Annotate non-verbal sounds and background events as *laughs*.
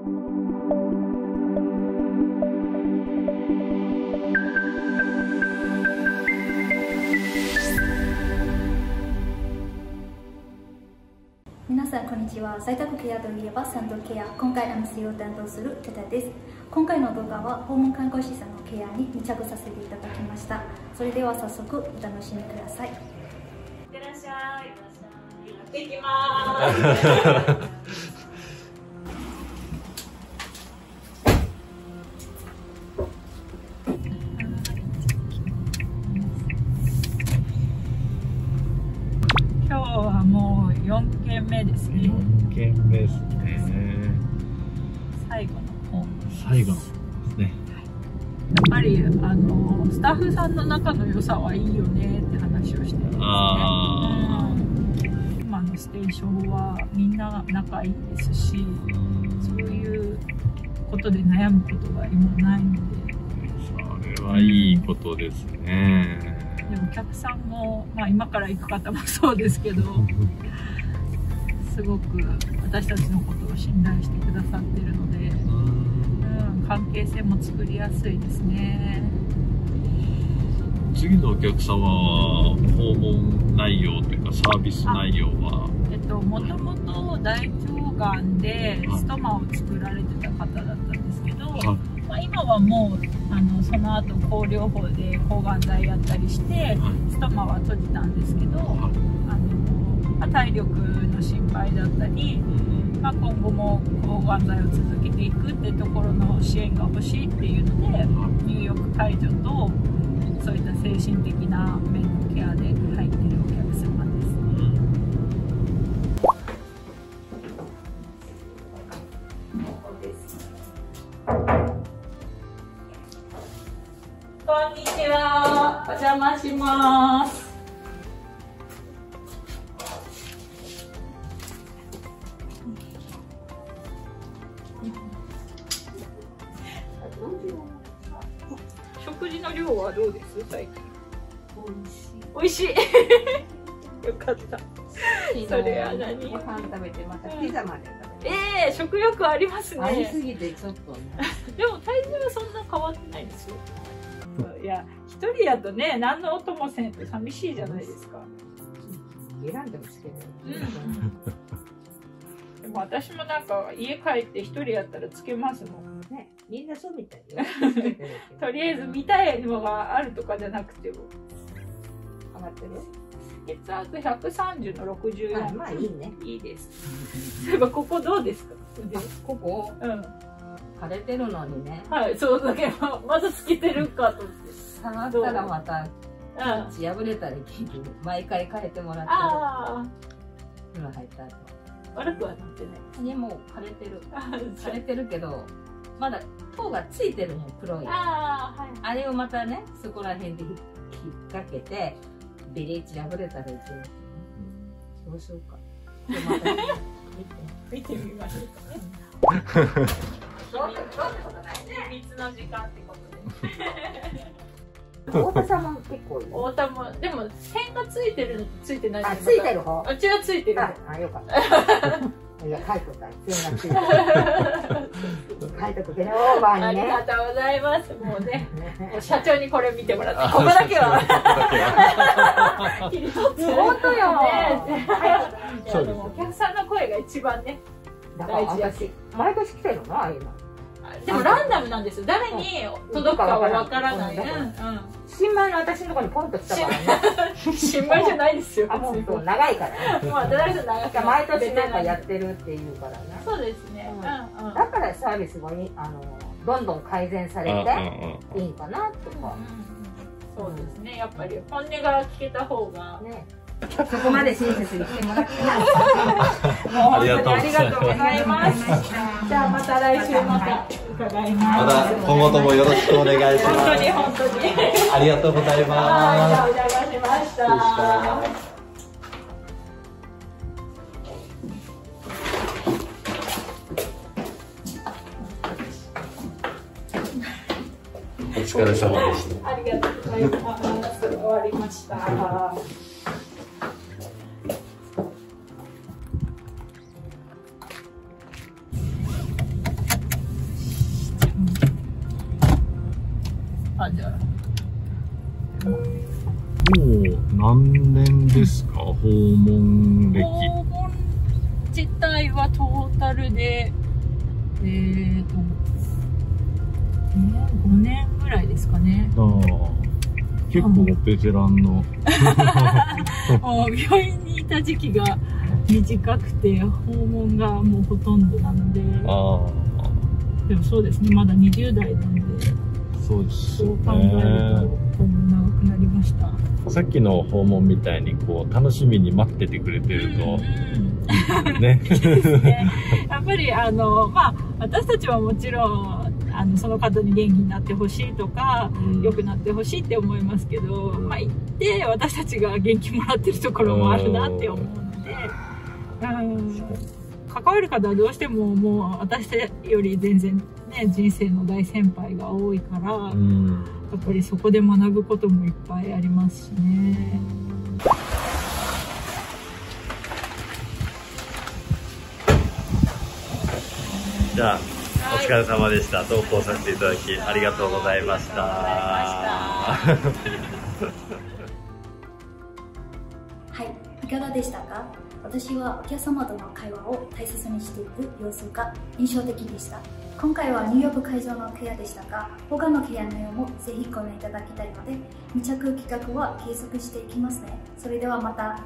皆さんこんにちは。在宅ケアといえばサンドケア。今回 MC を担当するテタです。今回の動画は訪問看護師さんのケアに密着させていただきました。それでは早速お楽しみください。いってらっしゃい。行ってきます *laughs* 4軒目ですね。4件目ですね。最後の方最後のですね。やっぱりあのスタッフさんの仲の良さはいいよねって話をしてるんですね。あうん。今のステーションはみんな仲いいですしそういうことで悩むことが今ないので。それはいいことですねでお客さんも、まあ、今から行く方もそうですけどすごく私たちのことを信頼してくださってるので、うん、関係性も作りやすいですね。次のお客様は訪問内容というかサービス内容は？えっともともと大腸がんでストマを作られてた方だったんですけど、はまあ、今はもうあのその後抗療法で抗がん剤やったりしてストマは閉じたんですけどあの、まあ、体力の心配だったり、まあ、今後も抗がん剤を続けていくってところの支援が欲しいっていうので入浴介助とそういった精神的な面のケアで入って邪魔します。食事の量はどうです？最近。美味しい。*laughs* よかった。それは何？ご飯食べてまたピザまで。食べて、ええ食欲ありますありすねぎてちょっとね。*laughs* でも体重はそんな変わってないですよ。いや一人やとね何の音もせんと寂しいじゃないですか。選ん。でもつけてでも私もなんか家帰って一人やったらつけますもん。ねみんなそうみたいよ。*laughs* とりあえず見たいのがあるとかじゃなくても。上がってる？血圧130の64あまあいいね。いいです。そういえばここどうですか？腕ここ？うん。枯れてるのにね。はいそうだけどまだつけてるかと思って。下がったらまたうん。あ破れたり結局毎回変えてもらってある今入った後。悪くはなってない。にも枯れてる。あ枯れてるけどまだ塔がついてるの黒い。あはい。れをまたねそこら辺で引っ掛けてビリッチ破れたらいけな。いどうしようか。見 *laughs* て見てみましょうか。ねそうってことない秘密の時間ってことで太田さんも結構いい。太田もでも線がついてるのとついてないのあついてる方。あっちはついてるああよかったいや書いとった線がついてる書いとくけどオーバーありにねがとうございます。もうね *laughs* もうね社長にこれ見てもらって。ここだけは。切り取って。本当よ。ね。い。そうですお客さんの声が一番ねだから私毎年来てるのああいうのでもランダムなんですよ。誰に届くかはわからない、ううんんうん、新米の私のところにポンと来たからね。新米じゃないですよ。あもうそう長いからね。もう私の長く毎年なんかやってるっていうからね。そうですね、うん。うんうん。だからサービスもいあのどんどん改善されうんうんていいんかなとかうん。そうですね。やっぱり本音が聞けた方がねそこまで親切にしてもらってありがとうございます本当にありがとうございますじゃあまた来週また伺いますまた今後ともよろしくお願いします。本当に本当にありがとうございはいまお邪魔しました。お疲れ様でした。ありがとうございます終わりましたあじもう何年ですか？訪問歴。訪問自体はトータルでえーと5年ぐらいですかね。ああ。結構ベテランの。*laughs* もう病院にいた時期が短くて訪問がもうほとんどなので。あでもそうですね。まだ20代なんで。あ、そうです考えると長くなりましたさっきの訪問みたいにこう楽しみに待っててくれてると、うんね。ね。やっぱりあのまあ私たちはもちろんあのその方に元気になってほしいとかうん。良くなってほしいって思いますけど、まあ行って私たちが元気もらってるところもあるなって思うので、うん、関わる方はどうしてももう私より全然ね人生の大先輩が多いから、やうんっぱりそこで学ぶこともいっぱいありますしね。じゃあ、お疲れ様でした。投稿させていただき、ありがとうございました。はい、いかがでしたか？私はお客様との会話を大切にしていく様子が印象的でした。今回はニューヨーク会場のケアでしたが、他のケア内容もぜひご覧いただきたいので、未着企画は継続していきますね。それではまた。